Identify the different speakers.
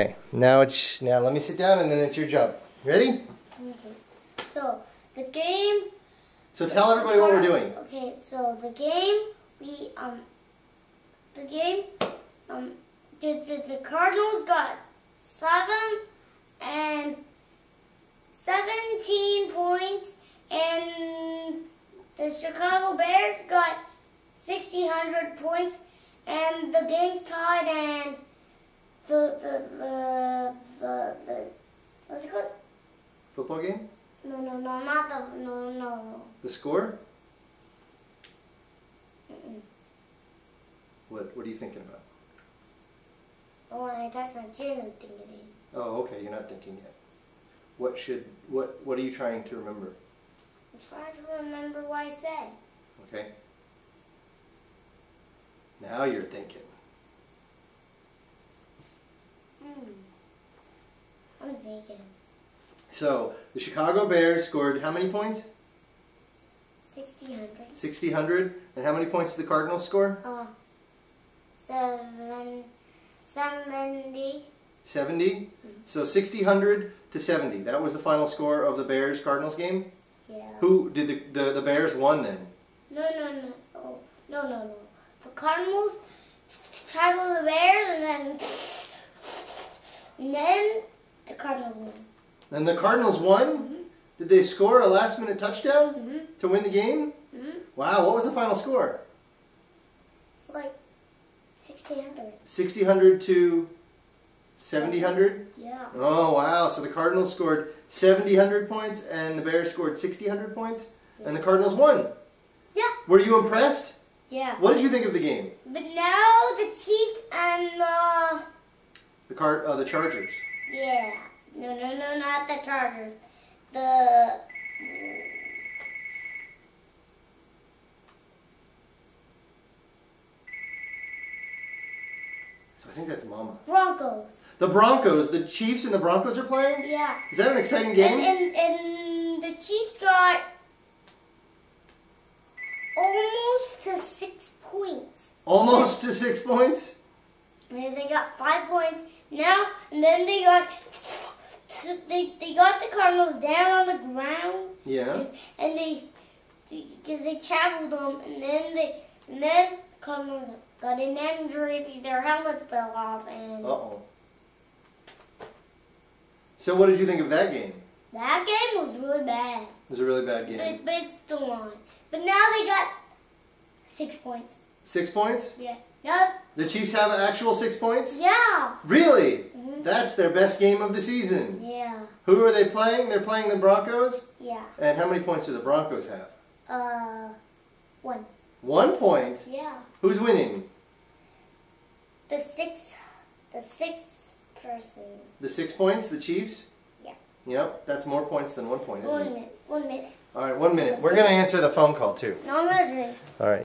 Speaker 1: Okay, now it's now let me sit down and then it's your job. Ready?
Speaker 2: Okay. So the game.
Speaker 1: So tell everybody what we're doing.
Speaker 2: Okay. So the game we um. The game um. The the, the Cardinals got seven and seventeen points, and the Chicago Bears got sixty hundred points, and the game's tied and the the the the, the what's it called?
Speaker 1: Football game?
Speaker 2: No, no, no, not the no, no, no.
Speaker 1: The score?
Speaker 2: Mm-mm.
Speaker 1: What what are you thinking about?
Speaker 2: Oh, when I touch my chin, I'm thinking.
Speaker 1: Oh, okay, you're not thinking yet. What should what what are you trying to remember?
Speaker 2: I'm trying to remember what I said.
Speaker 1: Okay. Now you're thinking.
Speaker 2: Hmm. I'm thinking.
Speaker 1: So the Chicago Bears scored how many points?
Speaker 2: Sixty hundred.
Speaker 1: 60, 100. And how many points did the Cardinals score?
Speaker 2: Uh. Seven. Seventy.
Speaker 1: 70. So 60, 100 to 70. That was the final score of the Bears Cardinals game.
Speaker 2: Yeah.
Speaker 1: Who did the, the, the Bears won then?
Speaker 2: No, no, no. Oh, no, no, no. The Cardinals tackled the Bears, and then, and then the Cardinals won.
Speaker 1: And the Cardinals won?
Speaker 2: Mhm.
Speaker 1: Did they score a last minute touchdown
Speaker 2: Mhm.
Speaker 1: to win the game?
Speaker 2: Mhm.
Speaker 1: Wow, what was the final score?
Speaker 2: It's like sixty hundred.
Speaker 1: 60, 100 to 7000?
Speaker 2: Yeah.
Speaker 1: Oh, wow. So the Cardinals scored 7000 points and the Bears scored 60, 100 points and the Cardinals won.
Speaker 2: Yeah.
Speaker 1: Were you impressed?
Speaker 2: Yeah.
Speaker 1: What did you think of the game?
Speaker 2: But now the Chiefs and the
Speaker 1: The card, uh, the Chargers.
Speaker 2: yeah. No, no, no, not the Chargers. The
Speaker 1: So I think that's Mama.
Speaker 2: Broncos.
Speaker 1: The Broncos. The Chiefs and the Broncos are playing?
Speaker 2: Yeah.
Speaker 1: Is that an exciting
Speaker 2: And,
Speaker 1: game?
Speaker 2: and and the Chiefs got almost to six points.
Speaker 1: Almost to six points?
Speaker 2: And they got five points now, and then they got they, they got the Cardinals down on the ground,
Speaker 1: Yeah.
Speaker 2: and, and they because they tackled them, and then they and then Cardinals got an injury because their helmets fell off, and
Speaker 1: Uh-oh. So what did you think of that game?
Speaker 2: that game was really bad.
Speaker 1: It was a really bad game.
Speaker 2: But, but it's still on. But now they got six points.
Speaker 1: Six points?
Speaker 2: Yeah. Now,
Speaker 1: The Chiefs have an actual six points?
Speaker 2: yeah.
Speaker 1: Really? That's their best game of the season.
Speaker 2: Yeah.
Speaker 1: Who are they playing? They're playing the Broncos?
Speaker 2: Yeah.
Speaker 1: And how many points do the Broncos have?
Speaker 2: Uh, one.
Speaker 1: One point.
Speaker 2: Yeah.
Speaker 1: Who's winning?
Speaker 2: The six, the six person.
Speaker 1: The six points, the Chiefs?
Speaker 2: Yeah.
Speaker 1: Yep, that's more points than one point, isn't
Speaker 2: One
Speaker 1: it?
Speaker 2: minute. One minute.
Speaker 1: All right, one minute. We're going to answer the phone call too.
Speaker 2: No, I'm gonna drink.
Speaker 1: All right.